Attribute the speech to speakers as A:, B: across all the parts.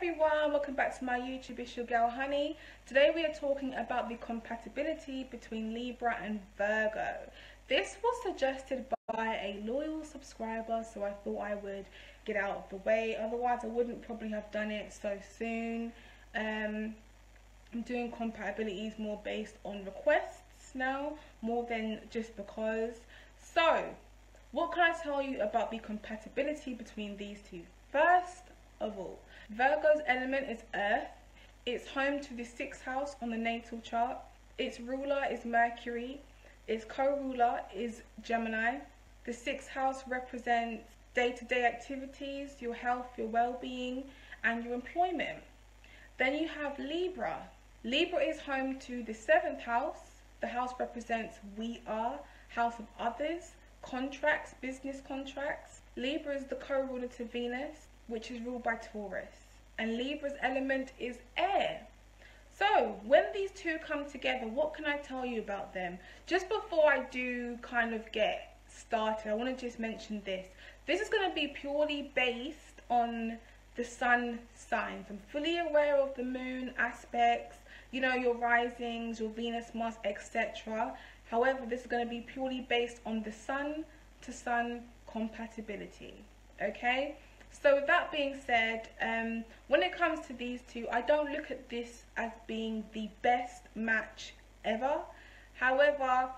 A: everyone, welcome back to my YouTube, it's your girl Honey. Today we are talking about the compatibility between Libra and Virgo. This was suggested by a loyal subscriber, so I thought I would get out of the way. Otherwise, I wouldn't probably have done it so soon. Um, I'm doing compatibilities more based on requests now, more than just because. So, what can I tell you about the compatibility between these two? First of all, Virgo's element is earth. It's home to the sixth house on the natal chart. Its ruler is Mercury. Its co-ruler is Gemini. The sixth house represents day-to-day -day activities, your health, your well-being, and your employment. Then you have Libra. Libra is home to the seventh house. The house represents we are, house of others, contracts, business contracts. Libra is the co-ruler to Venus which is ruled by Taurus. And Libra's element is air. So, when these two come together, what can I tell you about them? Just before I do kind of get started, I want to just mention this. This is going to be purely based on the sun signs. I'm fully aware of the moon aspects, you know, your risings, your Venus, Mars, etc. However, this is going to be purely based on the sun to sun compatibility. Okay? So with that being said, um, when it comes to these two, I don't look at this as being the best match ever. However,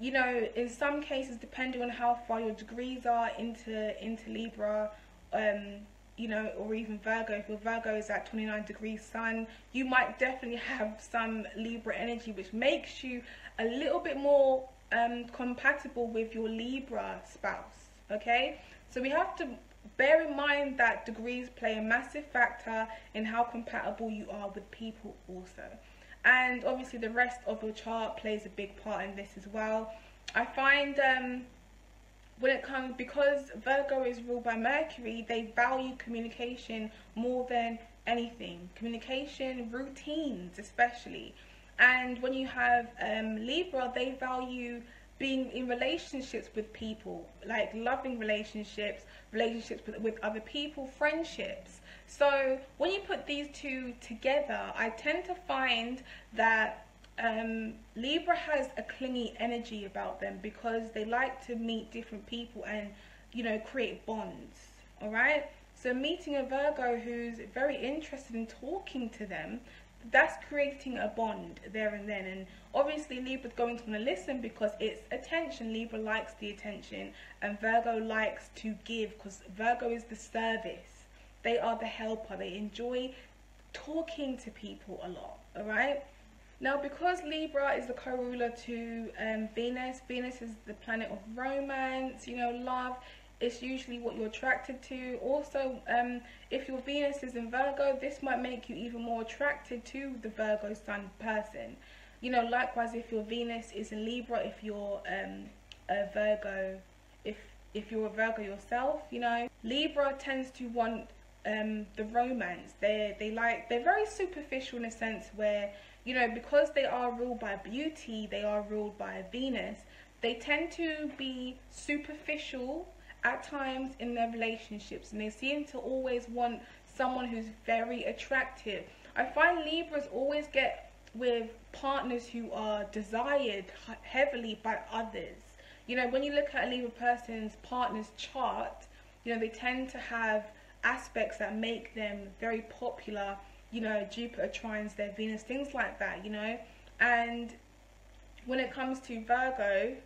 A: you know, in some cases, depending on how far your degrees are into into Libra, um, you know, or even Virgo, if your Virgo is at 29 degrees Sun, you might definitely have some Libra energy, which makes you a little bit more um, compatible with your Libra spouse. Okay, so we have to bear in mind that degrees play a massive factor in how compatible you are with people also. And obviously the rest of your chart plays a big part in this as well. I find um, when it comes, because Virgo is ruled by Mercury, they value communication more than anything. Communication, routines especially. And when you have um, Libra, they value being in relationships with people, like loving relationships, relationships with, with other people, friendships. So when you put these two together, I tend to find that um, Libra has a clingy energy about them because they like to meet different people and, you know, create bonds. All right. So meeting a Virgo who's very interested in talking to them, that's creating a bond there and then. And obviously libra's going to want to listen because it's attention. Libra likes the attention and virgo likes to give because virgo is the service. They are the helper. They enjoy talking to people a lot all right? Now because libra is the co-ruler to um, venus venus is the planet of romance you know love it's usually what you're attracted to. Also, um, if your Venus is in Virgo, this might make you even more attracted to the Virgo sun person. You know, likewise, if your Venus is in Libra, if you're um, a Virgo, if if you're a Virgo yourself, you know, Libra tends to want um, the romance. They they like they're very superficial in a sense where you know because they are ruled by beauty, they are ruled by Venus. They tend to be superficial at times in their relationships and they seem to always want someone who's very attractive. I find Libras always get with partners who are desired heavily by others. You know, when you look at a Libra person's partner's chart, you know, they tend to have aspects that make them very popular. You know, Jupiter trines their Venus, things like that, you know. And when it comes to Virgo,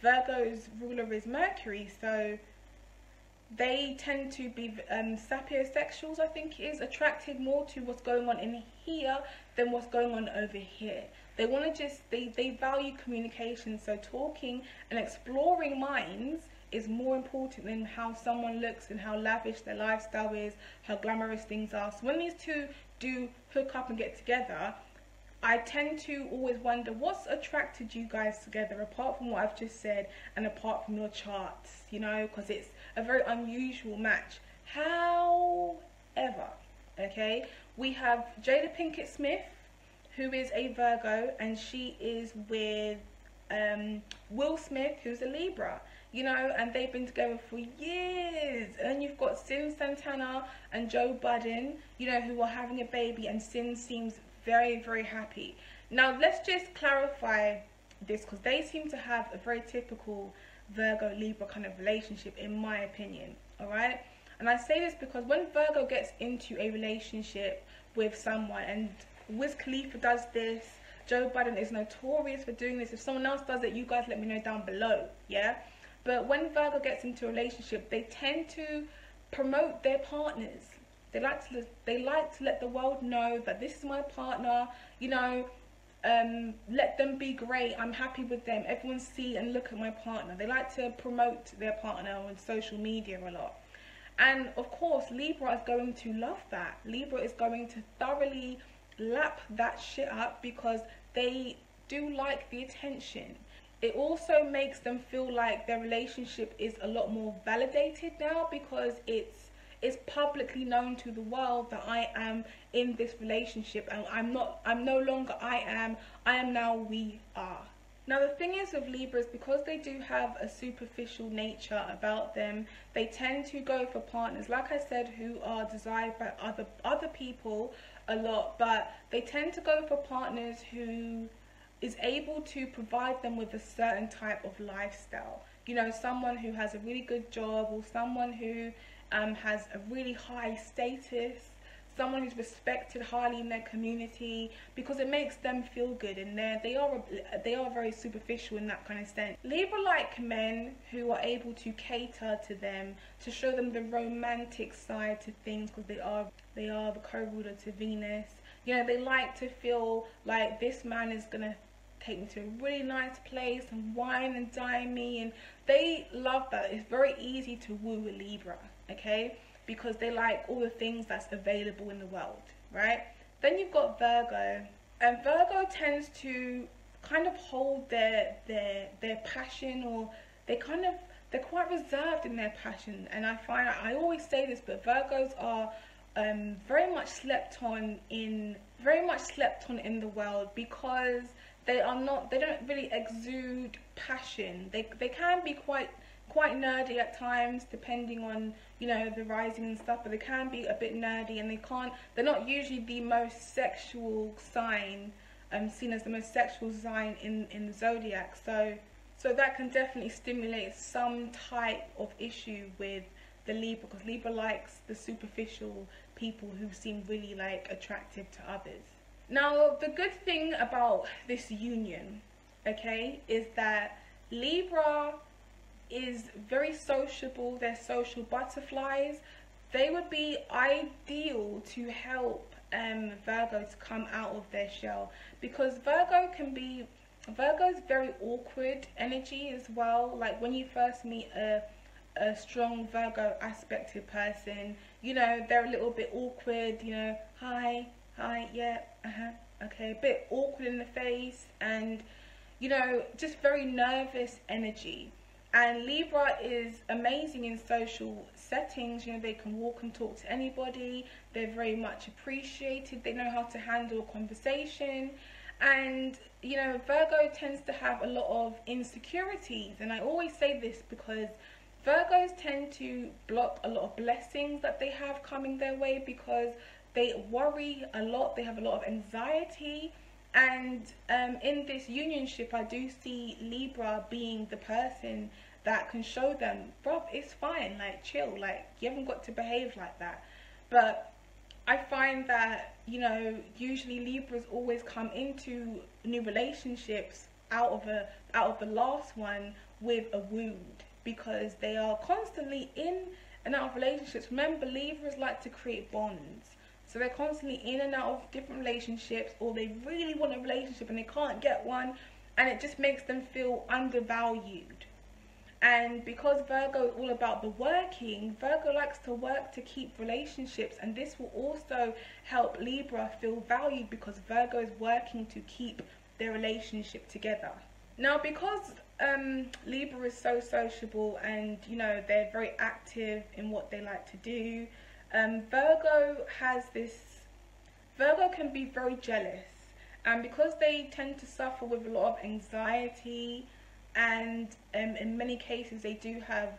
A: Virgo's ruler is Mercury, so they tend to be um, sapiosexuals, I think is, attracted more to what's going on in here than what's going on over here. They want to just, they, they value communication, so talking and exploring minds is more important than how someone looks and how lavish their lifestyle is, how glamorous things are. So when these two do hook up and get together, I tend to always wonder what's attracted you guys together apart from what I've just said and apart from your charts, you know, because it's a very unusual match. However, okay, we have Jada Pinkett Smith, who is a Virgo, and she is with um, Will Smith, who's a Libra, you know, and they've been together for years. And you've got Cyn Santana and Joe Budden, you know, who are having a baby, and Cyn seems very, very happy. Now, let's just clarify this because they seem to have a very typical Virgo Libra kind of relationship, in my opinion. All right. And I say this because when Virgo gets into a relationship with someone, and Wiz Khalifa does this, Joe Budden is notorious for doing this. If someone else does it, you guys let me know down below. Yeah. But when Virgo gets into a relationship, they tend to promote their partners. They like to they like to let the world know that this is my partner. You know, um, let them be great. I'm happy with them. Everyone see and look at my partner. They like to promote their partner on social media a lot. And of course, Libra is going to love that. Libra is going to thoroughly lap that shit up because they do like the attention. It also makes them feel like their relationship is a lot more validated now because it's it's publicly known to the world that I am in this relationship and I'm not I'm no longer I am I am now we are. Now the thing is with Libras because they do have a superficial nature about them they tend to go for partners. Like I said who are desired by other other people a lot but they tend to go for partners who is able to provide them with a certain type of lifestyle. You know someone who has a really good job or someone who um, has a really high status, someone who's respected highly in their community because it makes them feel good and they they are they are very superficial in that kind of sense. Libra like men who are able to cater to them to show them the romantic side to things because they are they are the co-ruler to Venus. You know they like to feel like this man is gonna take me to a really nice place and wine and dine me and they love that. It's very easy to woo a Libra okay? Because they like all the things that's available in the world, right? Then you've got Virgo, and Virgo tends to kind of hold their their their passion, or they kind of they're quite reserved in their passion. And I find I always say this, but Virgos are um, very much slept on in very much slept on in the world because they are not they don't really exude passion. They they can be quite quite nerdy at times depending on you know the rising and stuff but they can be a bit nerdy and they can't they're not usually the most sexual sign um seen as the most sexual sign in in the zodiac. So so that can definitely stimulate some type of issue with the libra because libra likes the superficial people who seem really like attractive to others. Now the good thing about this union okay is that libra is very sociable, they're social butterflies. They would be ideal to help um, Virgo to come out of their shell because Virgo can be, Virgo is very awkward energy as well. Like when you first meet a, a strong Virgo aspected person, you know, they're a little bit awkward, you know, hi, hi, yeah, uh-huh, okay, a bit awkward in the face and, you know, just very nervous energy and Libra is amazing in social settings. You know, they can walk and talk to anybody. They're very much appreciated. They know how to handle conversation. And, you know, Virgo tends to have a lot of insecurities. And I always say this because Virgos tend to block a lot of blessings that they have coming their way because they worry a lot. They have a lot of anxiety and um, in this unionship, I do see Libra being the person that can show them, bruv, it's fine, like chill, like you haven't got to behave like that. But I find that, you know, usually Libras always come into new relationships out of a out of the last one with a wound because they are constantly in and out of relationships. Remember, Libras like to create bonds. So they're constantly in and out of different relationships, or they really want a relationship and they can't get one, and it just makes them feel undervalued. And because Virgo is all about the working, Virgo likes to work to keep relationships, and this will also help Libra feel valued because Virgo is working to keep their relationship together. Now, because um, Libra is so sociable and you know they're very active in what they like to do, um, Virgo has this, Virgo can be very jealous and because they tend to suffer with a lot of anxiety and um, in many cases they do have,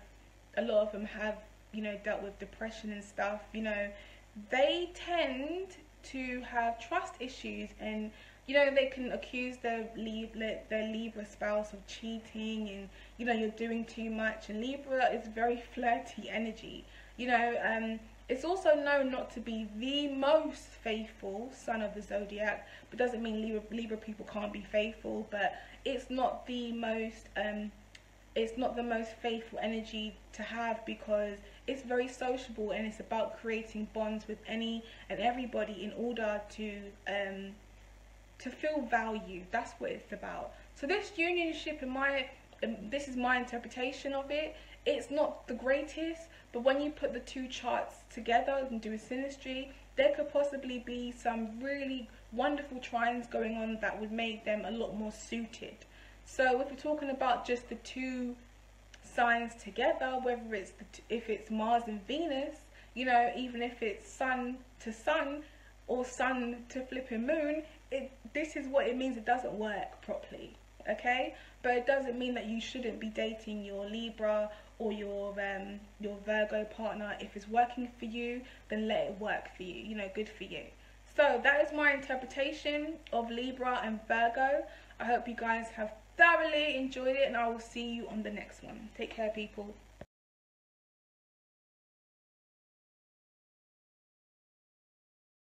A: a lot of them have you know dealt with depression and stuff you know they tend to have trust issues and you know they can accuse their Libra, their Libra spouse of cheating and you know you're doing too much and Libra is very flirty energy you know um, it's also known not to be the most faithful sign of the zodiac but doesn't mean Libra, Libra people can't be faithful but it's not the most um, it's not the most faithful energy to have because it's very sociable and it's about creating bonds with any and everybody in order to um, to feel value. That's what it's about. So this unionship, in my um, this is my interpretation of it. It's not the greatest, but when you put the two charts together and do a synastry, there could possibly be some really wonderful trines going on that would make them a lot more suited. So if we're talking about just the two signs together, whether it's if it's Mars and Venus, you know, even if it's Sun to Sun or Sun to flipping Moon, it this is what it means. It doesn't work properly, okay? But it doesn't mean that you shouldn't be dating your Libra or your um, your Virgo partner. If it's working for you, then let it work for you. You know, good for you. So that is my interpretation of Libra and Virgo. I hope you guys have thoroughly enjoyed it and I will see you on the next one. Take care people.